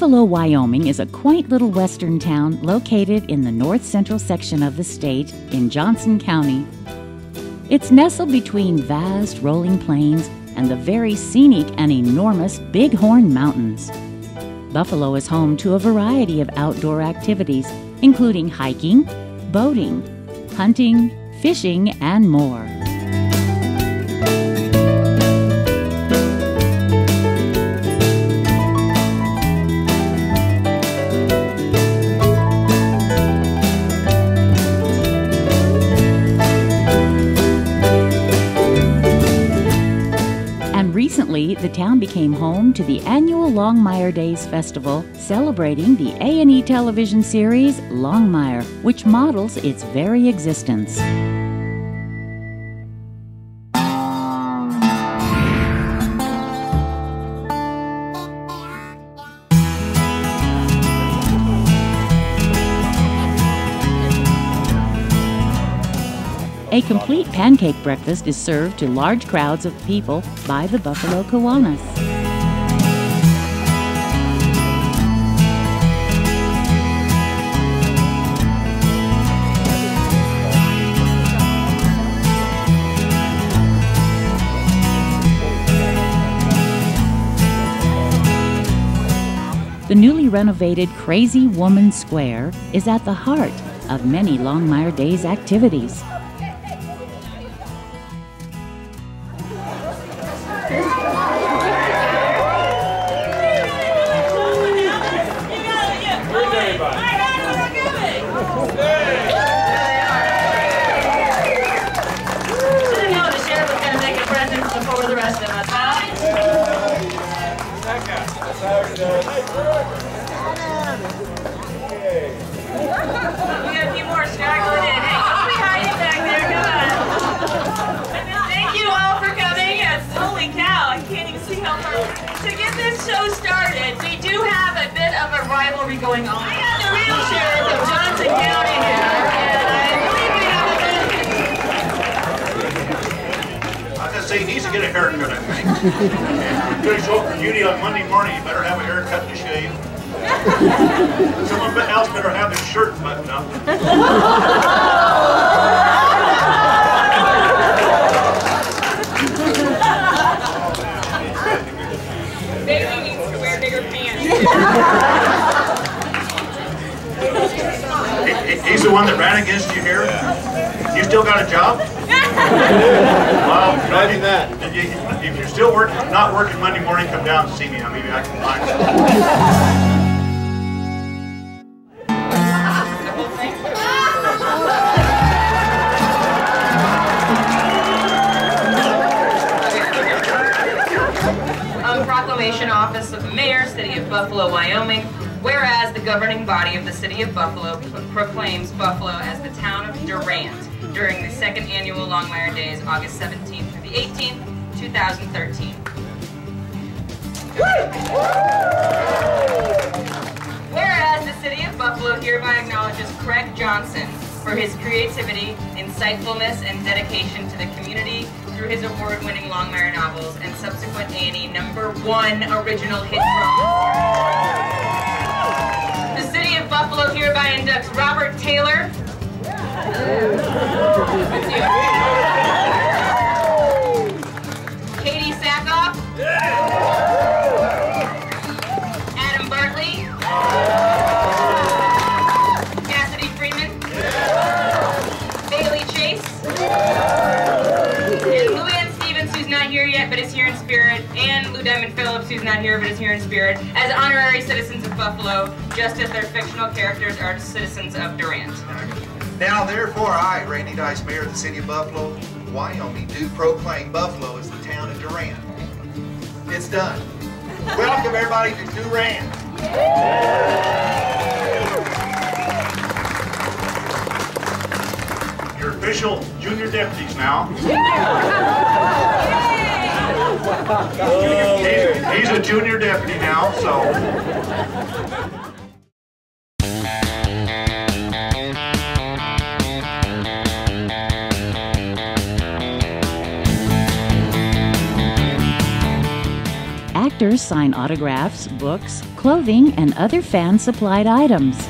Buffalo, Wyoming is a quaint little western town located in the north central section of the state in Johnson County. It's nestled between vast rolling plains and the very scenic and enormous Bighorn Mountains. Buffalo is home to a variety of outdoor activities, including hiking, boating, hunting, fishing, and more. Recently, the town became home to the annual Longmire Days Festival, celebrating the A&E television series Longmire, which models its very existence. A complete pancake breakfast is served to large crowds of people by the Buffalo Kiwanis. The newly renovated Crazy Woman Square is at the heart of many Longmire Days activities. Going on. I got the real sheriff of Johnson County here, and I believe we have a bit I was gonna say, he needs to get a haircut, I think. If you're gonna show up for duty on Monday morning, you better have a haircut and a shave. Someone else better have his shirt buttoned up. Bailey needs to wear bigger pants. the one that ran against you here? You still got a job? Well, Imagine that. if you- if you're still working, not working Monday morning, come down and see me, maybe I can find you. Um, proclamation office of the mayor, city of Buffalo, Wyoming. Whereas the governing body of the city of Buffalo proclaims Buffalo as the town of Durant during the second annual Longmire Days, August 17th through the 18th, 2013. Whereas the city of Buffalo hereby acknowledges Craig Johnson for his creativity, insightfulness, and dedication to the community through his award-winning Longmire novels and subsequent A&E number one original hit dramas. Buffalo hereby inducts Robert Taylor. Katee Sackhoff. Adam not here but is here in spirit, as honorary citizens of Buffalo, just as their fictional characters are citizens of Durant. Now therefore I, Randy Dice, Mayor of the City of Buffalo, Wyoming, do proclaim Buffalo as the town of Durant. It's done. Welcome everybody to Durant. Your official junior deputies now. He's, he's a junior deputy now, so. Actors sign autographs, books, clothing, and other fan supplied items.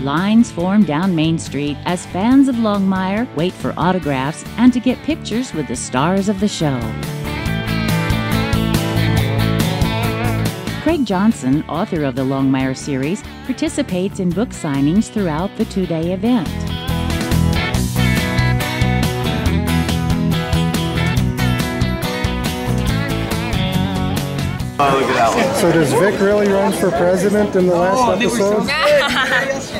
Lines form down Main Street as fans of Longmire wait for autographs and to get pictures with the stars of the show. Craig Johnson, author of the Longmire series, participates in book signings throughout the two day event. Oh, look at that one. So does Vic really run for president in the last Oh, episode?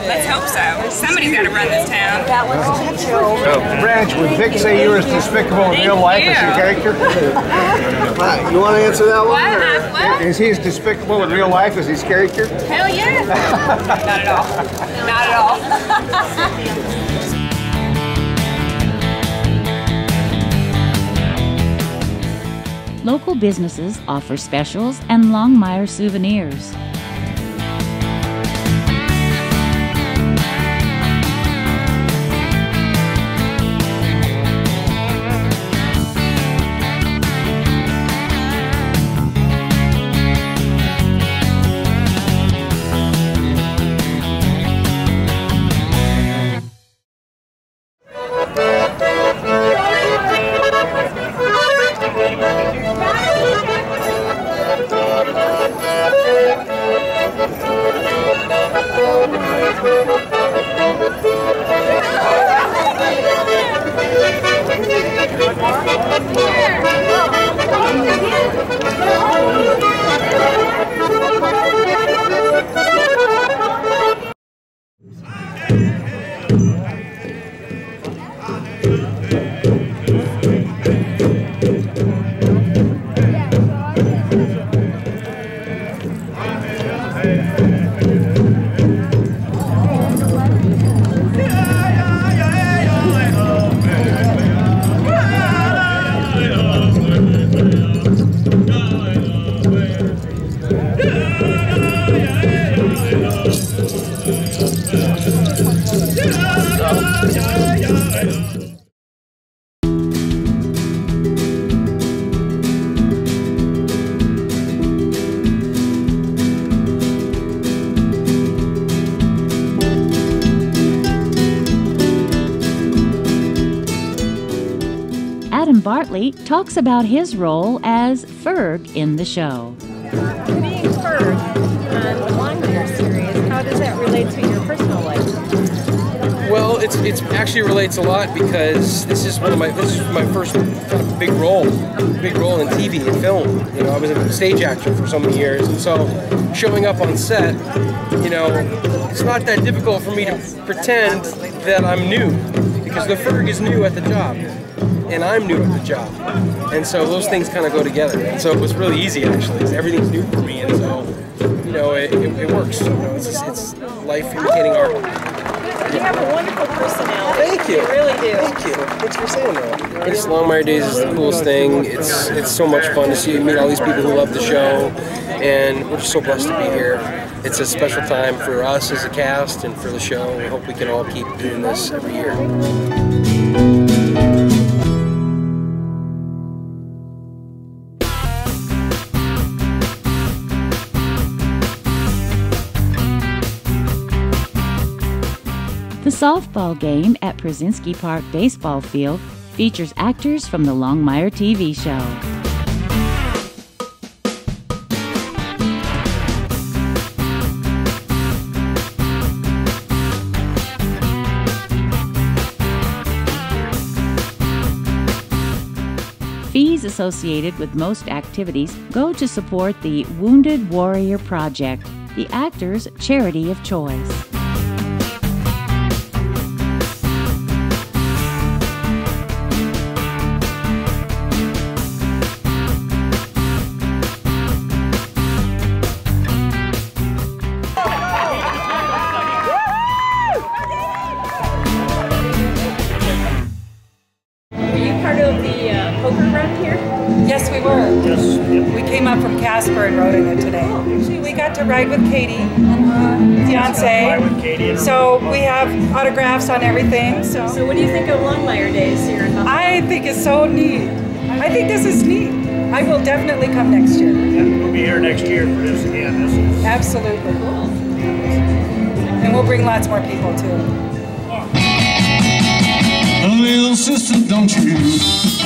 Let's hope so. Somebody's got to run this town. That was oh. So, Branch, would Vic say you were as despicable in real life as your character? Wow, You want to answer that one? What? or- what? Is he as despicable in real life as his character? Hell yeah. Not at all. Not at all. Local businesses offer specials and Longmire souvenirs. Talks about his role as Ferg in the show. Being Ferg on the Longmire series, how does that relate to your personal life? Well, it's it's actually relates a lot because this is one of my this is my first kind of big role, big role in TV and film. You know, I was a stage actor for so many years, and so showing up on set, you know, it's not that difficult for me to pretend that I'm new because the Ferg is new at the job, and I'm new at the job, and so those things kind of go together. And so it was really easy actually. Everything's new for me, and so you know it, it, it works. You know, it's it's life imitating art. You have a wonderful personality. Thank you. You really do. Thank you. Thanks for saying that. This Longmire Days is the coolest thing. It's it's so much fun to see meet all these people who love the show, and we're just so blessed to be here. It's a special time for us as a cast and for the show. We hope we can all keep doing this every year. Softball game at Prosinski Park Baseball Field features actors from the Longmire TV show. Fees associated with most activities go to support the Wounded Warrior Project, the actors' charity of choice. Came up from Casper and rode in it today. Oh, we got to ride with Katee uh-huh. and fiance. So we have autographs on everything. So So what do you think of Longmire Days here in Buffalo? I think it's so neat. I think this is neat. I will definitely come next year. We'll be here next year for this again. This is Absolutely. And we'll bring lots more people too. Little sister, don't you?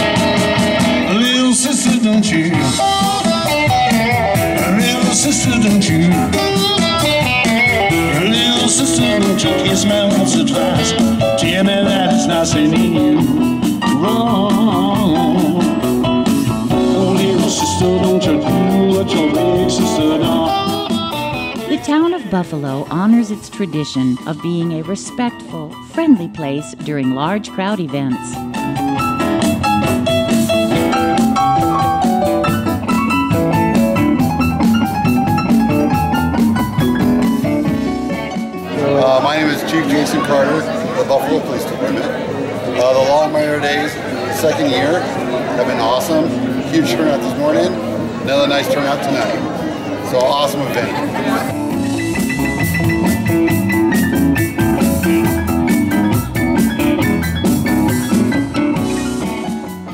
me not you wrong. Oh, little sister, don't you do what your big sister? The town of Buffalo honors its tradition of being a respectful, friendly place during large crowd events. Uh, my name is Chief Jason Carter, the Buffalo Police Department. Uh, the Longmire Days, second year, have been awesome. Huge turnout this morning, another nice turnout tonight. So awesome event.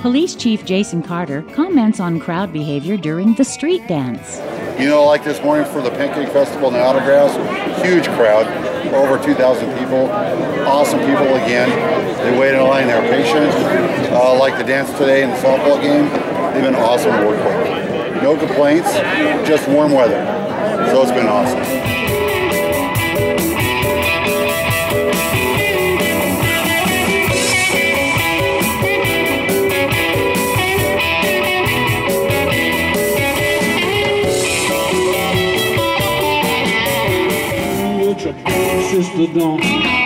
Police Chief Jason Carter comments on crowd behavior during the street dance. You know, like this morning for the Pancake Festival and the autographs, huge crowd, over 2,000 people. Awesome people again. They waited in line, they were patient. Uh, like the dance today in the softball game, they've been awesome to work with. No complaints, just warm weather. So it's been awesome. Big sister done?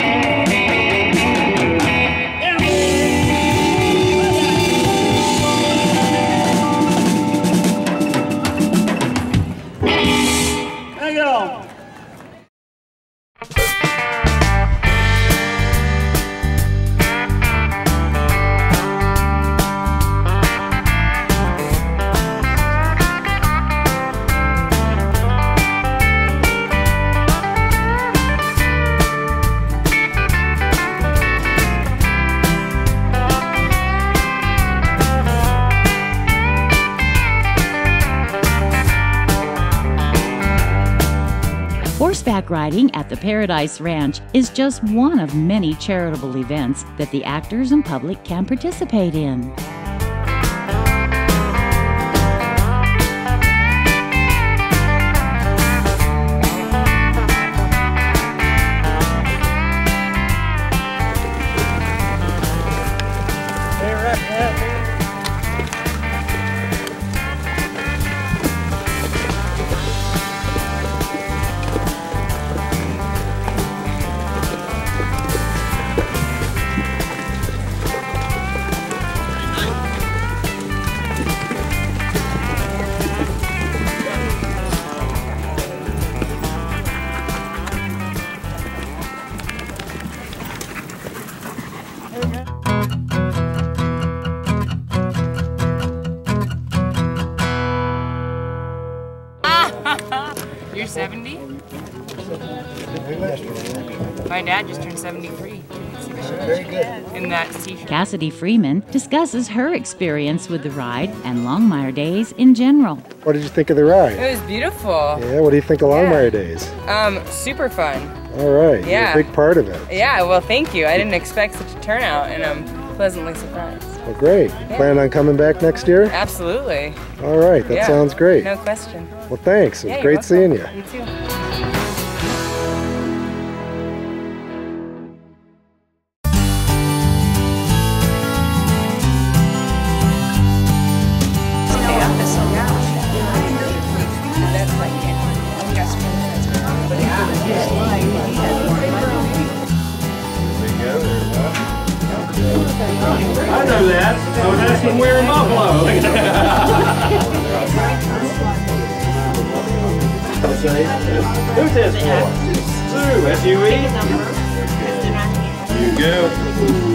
Riding at the Paradise Ranch is just one of many charitable events that the actors and public can participate in. 70? My dad just turned 73. In that t-shirt. Cassidy Freeman discusses her experience with the ride and Longmire Days in general. What did you think of the ride? It was beautiful. Yeah, what do you think of Longmire Days? Um, super fun. All right, Yeah. you're a big part of it. Yeah, well, thank you. I didn't expect such a turnout, and I'm pleasantly surprised. Well, great. Yeah. Plan on coming back next year? Absolutely. All right, that Yeah, sounds great. No question. Well, thanks. It was Yeah, great seeing you. You too. S-U-E? You go.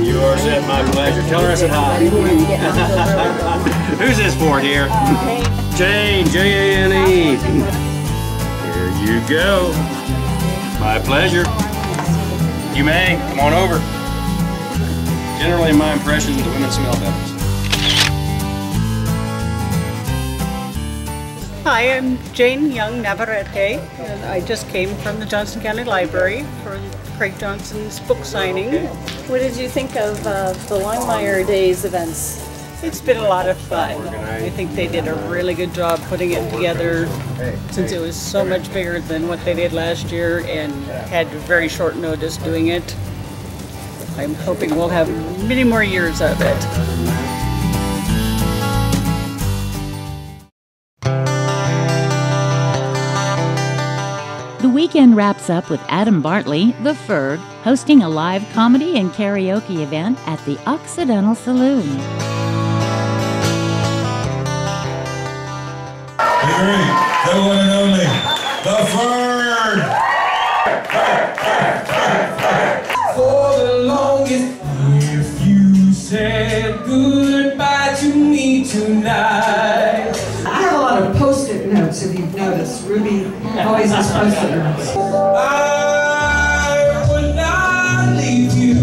You are set, my pleasure. Tell her I said hi. Who's this for, dear? Jane, J-A-N-E. Here you go. My pleasure. You may. Come on over. Generally, my impression, the women smell better. Hi, I'm Jane Young Navarrete, and I just came from the Johnson County Library for Craig Johnson's book signing. What did you think of uh, the Longmire Days events? It's been a lot of fun. I think they did a really good job putting it together since it was so much bigger than what they did last year and had very short notice doing it. I'm hoping we'll have many more years of it. Weekend wraps up with Adam Bartley, the Ferg, hosting a live comedy and karaoke event at the Occidental Saloon. Larry, the one and only, the Ferg. For the longest, if you said goodbye to me tonight. I have a lot of post-it notes, if you've noticed. Ruby always has post-it. I would not leave you.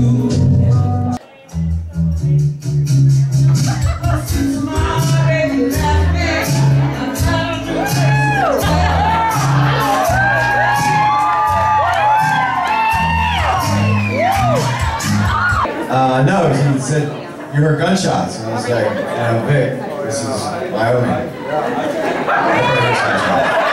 Uh, no, he said, you heard gunshots. And I was like, no, Vic, this is Wyoming.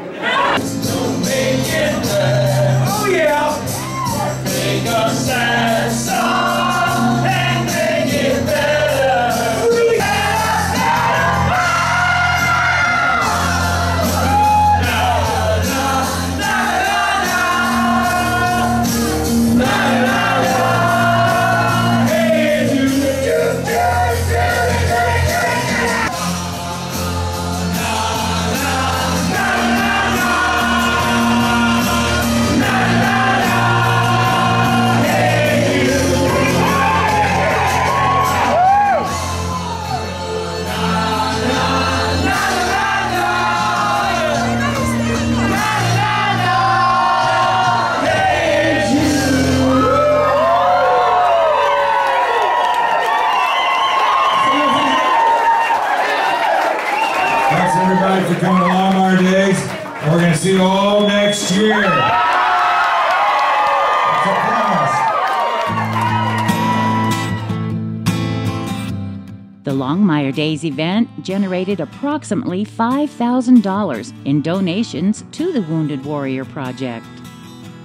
for coming Days. And we're going to see you all next year. The Longmire Days event generated approximately $5,000 in donations to the Wounded Warrior Project.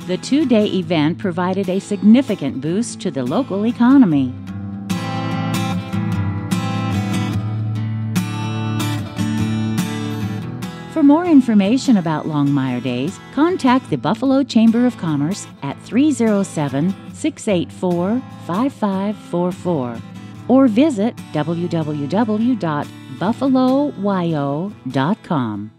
The two day event provided a significant boost to the local economy. For more information about Longmire Days, contact the Buffalo Chamber of Commerce at 307 684 5544 or visit www.buffalowyo.com.